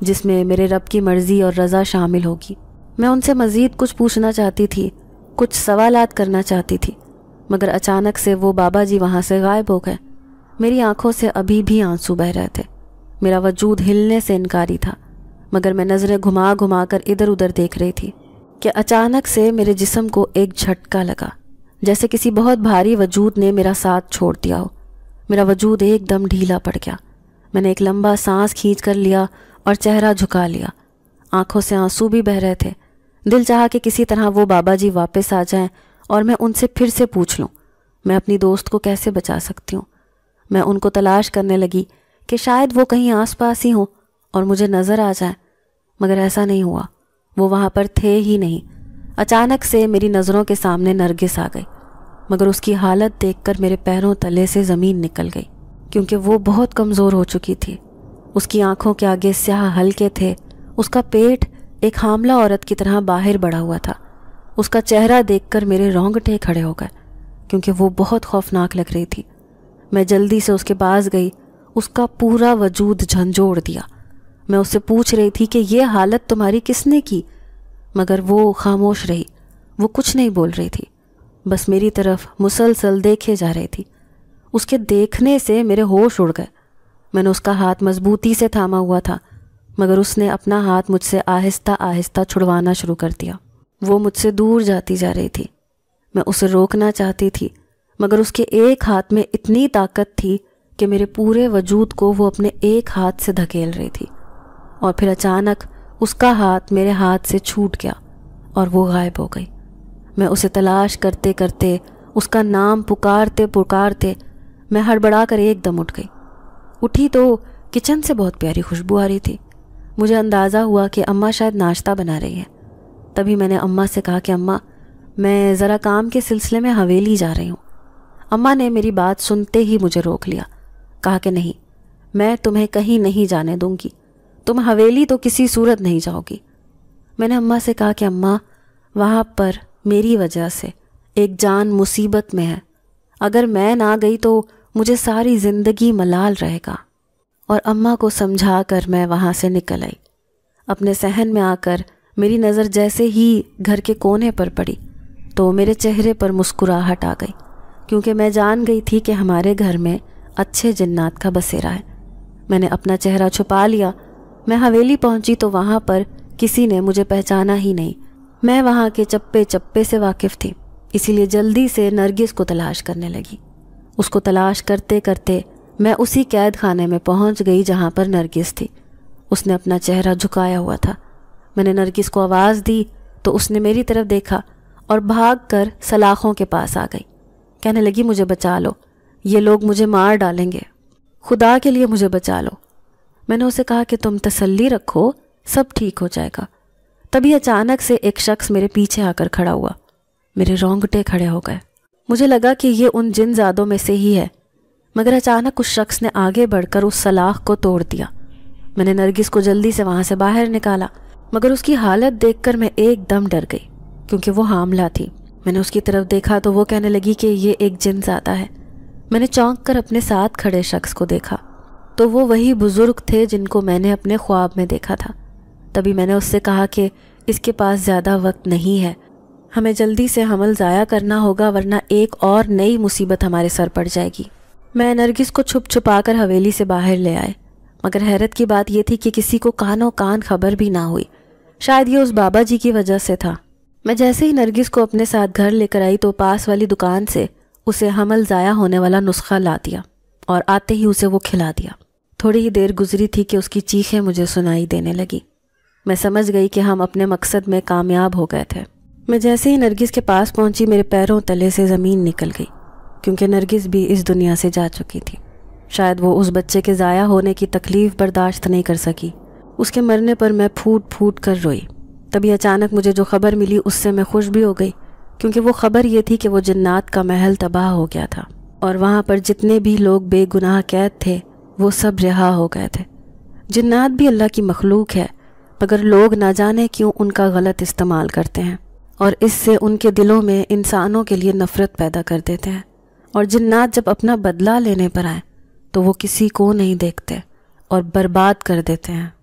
जिसमें मेरे रब की मर्ज़ी और रज़ा शामिल होगी। मैं उनसे मज़ीद कुछ पूछना चाहती थी, कुछ सवालात करना चाहती थी, मगर अचानक से वो बाबा जी वहाँ से गायब हो गए। मेरी आँखों से अभी भी आँसू बह रहे थे। मेरा वजूद हिलने से इनकारी था, मगर मैं नज़रें घुमा घुमा कर इधर उधर देख रही थी कि अचानक से मेरे जिसम को एक झटका लगा, जैसे किसी बहुत भारी वजूद ने मेरा साथ छोड़ दिया हो। मेरा वजूद एकदम ढीला पड़ गया। मैंने एक लंबा सांस खींच कर लिया और चेहरा झुका लिया। आँखों से आँसू भी बह रहे थे। दिल चाहा कि किसी तरह वो बाबा जी वापस आ जाएँ और मैं उनसे फिर से पूछ लूँ, मैं अपनी दोस्त को कैसे बचा सकती हूँ? मैं उनको तलाश करने लगी कि शायद वो कहीं आसपास ही हों और मुझे नज़र आ जाए, मगर ऐसा नहीं हुआ। वो वहाँ पर थे ही नहीं। अचानक से मेरी नज़रों के सामने नरगिस आ गई। मगर उसकी हालत देखकर मेरे पैरों तले से ज़मीन निकल गई, क्योंकि वो बहुत कमज़ोर हो चुकी थी। उसकी आँखों के आगे स्याह हल्के थे। उसका पेट एक हामला औरत की तरह बाहर बढ़ा हुआ था। उसका चेहरा देखकर मेरे रोंगटे खड़े हो गए, क्योंकि वो बहुत खौफनाक लग रही थी। मैं जल्दी से उसके पास गई, उसका पूरा वजूद झंझोड़ दिया। मैं उससे पूछ रही थी कि ये हालत तुम्हारी किसने की? मगर वो खामोश रही, वो कुछ नहीं बोल रही थी। बस मेरी तरफ़ मुसलसल देखे जा रही थी। उसके देखने से मेरे होश उड़ गए। मैंने उसका हाथ मजबूती से थामा हुआ था, मगर उसने अपना हाथ मुझसे आहिस्ता आहिस्ता छुड़वाना शुरू कर दिया। वो मुझसे दूर जाती जा रही थी। मैं उसे रोकना चाहती थी, मगर उसके एक हाथ में इतनी ताकत थी कि मेरे पूरे वजूद को वो अपने एक हाथ से धकेल रही थी। और फिर अचानक उसका हाथ मेरे हाथ से छूट गया और वो गायब हो गई। मैं उसे तलाश करते करते, उसका नाम पुकारते पुकारते मैं हड़बड़ा कर एकदम उठ गई। उठी तो किचन से बहुत प्यारी खुशबू आ रही थी। मुझे अंदाज़ा हुआ कि अम्मा शायद नाश्ता बना रही है। तभी मैंने अम्मा से कहा कि अम्मा, मैं ज़रा काम के सिलसिले में हवेली जा रही हूँ। अम्मा ने मेरी बात सुनते ही मुझे रोक लिया। कहा कि नहीं, मैं तुम्हें कहीं नहीं जाने दूँगी। तुम हवेली तो किसी सूरत नहीं जाओगी। मैंने अम्मा से कहा कि अम्मा, वहाँ पर मेरी वजह से। एक जान मुसीबत में है। अगर मैं ना गई तो मुझे सारी ज़िंदगी मलाल रहेगा। और अम्मा को समझा कर मैं वहाँ से निकल आई। अपने सहन में आकर मेरी नज़र जैसे ही घर के कोने पर पड़ी तो मेरे चेहरे पर मुस्कुराहट आ गई। क्योंकि मैं जान गई थी कि हमारे घर में अच्छे जन्नात का बसेरा है। मैंने अपना चेहरा छुपा लिया। मैं हवेली पहुँची तो वहाँ पर किसी ने मुझे पहचाना ही नहीं। मैं वहाँ के चप्पे चप्पे से वाकिफ़ थी, इसीलिए जल्दी से नरगिस को तलाश करने लगी। उसको तलाश करते करते मैं उसी कैद खाने में पहुँच गई जहाँ पर नरगिस थी। उसने अपना चेहरा झुकाया हुआ था। मैंने नरगिस को आवाज़ दी तो उसने मेरी तरफ़ देखा और भाग कर सलाखों के पास आ गई। कहने लगी, मुझे बचा लो। ये लोग मुझे मार डालेंगे। खुदा के लिए मुझे बचा लो। मैंने उसे कहा कि, तुम तसल्ली रखो, सब ठीक हो जाएगा। तभी अचानक से एक शख्स मेरे पीछे आकर खड़ा हुआ। मेरे रोंगटे खड़े हो गए। मुझे लगा कि ये उन जिन जादों में से ही है। मगर अचानक उस शख्स ने आगे बढ़कर उस सलाख को तोड़ दिया। मैंने नरगिस को जल्दी से वहाँ से बाहर निकाला, मगर उसकी हालत देखकर मैं एकदम डर गई, क्योंकि वो हामला थी। मैंने उसकी तरफ़ देखा तो वो कहने लगी कि ये एक जिन ज़्यादा है। मैंने चौंक कर अपने साथ खड़े शख्स को देखा तो वो वही बुज़ुर्ग थे जिनको मैंने अपने ख्वाब में देखा था। तभी मैंने उससे कहा कि इसके पास ज़्यादा वक्त नहीं है। हमें जल्दी से हमल ज़ाया करना होगा, वरना एक और नई मुसीबत हमारे सर पड़ जाएगी। मैं नरगिस को छुप छुपा कर हवेली से बाहर ले आए। मगर हैरत की बात यह थी कि किसी को कानों कान खबर भी ना हुई। शायद ये उस बाबा जी की वजह से था। मैं जैसे ही नरगिस को अपने साथ घर लेकर आई तो पास वाली दुकान से उसे हमल ज़ाया होने वाला नुस्खा ला दिया और आते ही उसे वो खिला दिया। थोड़ी ही देर गुजरी थी कि उसकी चीखें मुझे सुनाई देने लगी। मैं समझ गई कि हम अपने मकसद में कामयाब हो गए थे। मैं जैसे ही नरगिस के पास पहुँची, मेरे पैरों तले से ज़मीन निकल गई, क्योंकि नरगिस भी इस दुनिया से जा चुकी थी। शायद वो उस बच्चे के ज़ाया होने की तकलीफ़ बर्दाश्त नहीं कर सकी। उसके मरने पर मैं फूट फूट कर रोई। तभी अचानक मुझे जो खबर मिली, उससे मैं खुश भी हो गई, क्योंकि वो खबर ये थी कि वो जन्नात का महल तबाह हो गया था। और वहाँ पर जितने भी लोग बेगुनाह कैद थे, वो सब रिहा हो गए थे। जन्नात भी अल्लाह की मखलूक है मगर लोग ना जाने क्यों उनका गलत इस्तेमाल करते हैं और इससे उनके दिलों में इंसानों के लिए नफ़रत पैदा कर देते हैं। और जन्नात जब अपना बदला लेने पर आए तो वो किसी को नहीं देखते और बर्बाद कर देते हैं।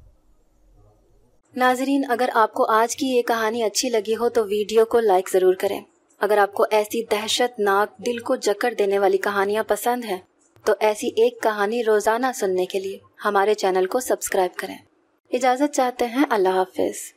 नाजरीन, अगर आपको आज की ये कहानी अच्छी लगी हो तो वीडियो को लाइक ज़रूर करें। अगर आपको ऐसी दहशतनाक दिल को जकड़ देने वाली कहानियाँ पसंद हैं तो ऐसी एक कहानी रोज़ाना सुनने के लिए हमारे चैनल को सब्सक्राइब करें। इजाज़त चाहते हैं। अल्लाह हाफिज़।